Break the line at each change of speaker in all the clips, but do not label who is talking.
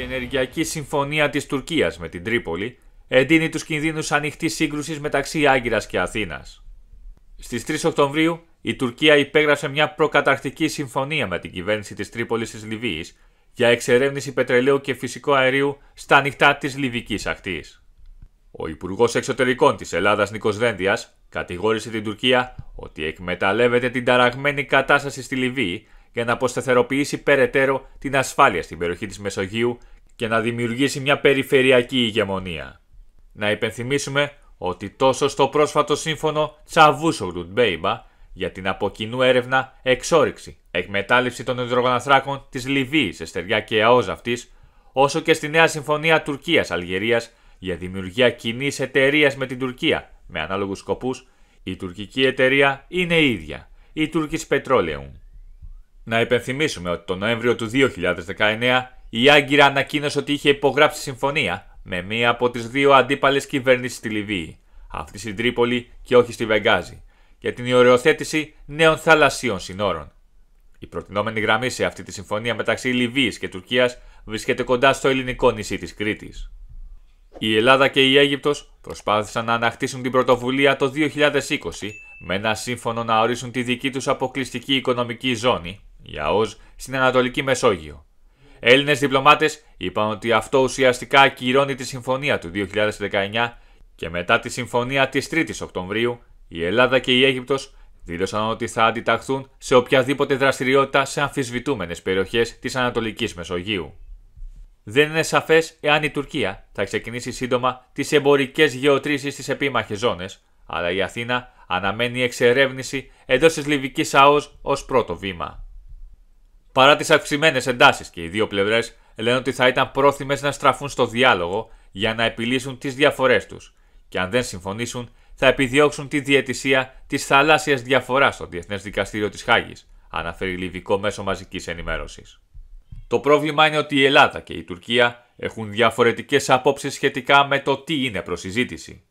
Η ενεργειακή συμφωνία της Τουρκίας με την Τρίπολη εντείνει τους κινδύνους ανοιχτής σύγκρουσης μεταξύ Άγκυρας και Αθήνας. Στις 3 Οκτωβρίου η Τουρκία υπέγραψε μια προκαταρκτική συμφωνία με την κυβέρνηση της Τρίπολης της Λιβύης για εξερεύνηση πετρελαίου και φυσικού αερίου στα ανοιχτά της Λιβικής ακτής. Ο Υπουργός Εξωτερικών της Ελλάδας Νίκος Δένδιας κατηγόρησε την Τουρκία ότι εκμεταλλεύεται την ταραγμένη κατάσταση στη Λιβύη για να αποσταθεροποιήσει περαιτέρω την ασφάλεια στην περιοχή της Μεσογείου και να δημιουργήσει μια περιφερειακή ηγεμονία. Να υπενθυμίσουμε ότι τόσο στο πρόσφατο σύμφωνο Τσαβούσογλου Μπέιμπα για την από κοινού έρευνα εξόριξη, εκμετάλλευση των υδρογοναθράκων της Λιβύης σε στεριά και ΑΟΖ αυτής, όσο και στη νέα συμφωνία Τουρκίας-Αλγερίας για δημιουργία κοινής εταιρείας με την Τουρκία με ανάλογους σκοπούς, η τουρκική εταιρεία είναι η ίδια, η Turkish Petroleum. Να υπενθυμίσουμε ότι τον Νοέμβριο του 2019 η Άγκυρα ανακοίνωσε ότι είχε υπογράψει συμφωνία με μία από τις δύο αντίπαλες κυβέρνησεις στη Λιβύη, αυτή στην Τρίπολη και όχι στη Βεγγάζη, για την οριοθέτηση νέων θαλασσίων συνόρων. Η προτινόμενη γραμμή σε αυτή τη συμφωνία μεταξύ Λιβύης και Τουρκίας βρίσκεται κοντά στο ελληνικό νησί της Κρήτης. Η Ελλάδα και η Αίγυπτος προσπάθησαν να ανακτήσουν την πρωτοβουλία το 2020 με ένα σύμφωνο να ορίσουν τη δική τους αποκλειστική οικονομική ζώνη, η ΑΟΣ, στην Ανατολική Μεσόγειο. Έλληνες διπλωμάτες είπαν ότι αυτό ουσιαστικά ακυρώνει τη συμφωνία του 2019 και μετά τη συμφωνία της 3ης Οκτωβρίου, η Ελλάδα και η Αίγυπτος δήλωσαν ότι θα αντιταχθούν σε οποιαδήποτε δραστηριότητα σε αμφισβητούμενες περιοχές της Ανατολικής Μεσογείου. Δεν είναι σαφές εάν η Τουρκία θα ξεκινήσει σύντομα τις εμπορικές γεωτρήσεις στις επίμαχες ζώνες, αλλά η Αθήνα αναμένει εξερεύνηση εντός της Λιβικής ΑΟΣ ως πρώτο βήμα. Παρά τις αυξημένες εντάσεις και οι δύο πλευρές λένε ότι θα ήταν πρόθυμες να στραφούν στο διάλογο για να επιλύσουν τις διαφορές τους, και αν δεν συμφωνήσουν θα επιδιώξουν τη διαιτησία της θαλάσσιας διαφοράς στο Διεθνές Δικαστήριο της Χάγης, αναφέρει Λιβικό Μέσο Μαζικής Ενημέρωσης. Το πρόβλημα είναι ότι η Ελλάδα και η Τουρκία έχουν διαφορετικές απόψεις σχετικά με το τι είναι προσυζήτηση.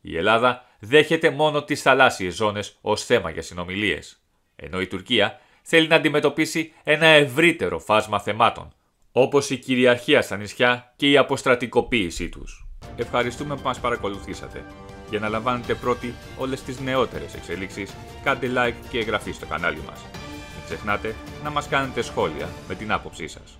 Η Ελλάδα δέχεται μόνο τις θαλάσσιες ζώνες ως θέμα για συνομιλίες, ενώ η Τουρκία θέλει να αντιμετωπίσει ένα ευρύτερο φάσμα θεμάτων, όπως η κυριαρχία στα νησιά και η αποστρατικοποίησή τους. Ευχαριστούμε που μας παρακολουθήσατε. Για να λαμβάνετε πρώτοι όλες τις νεότερες εξελίξεις, κάντε like και εγγραφή στο κανάλι μας ξεχνάτε να μας κάνετε σχόλια με την άποψή σας.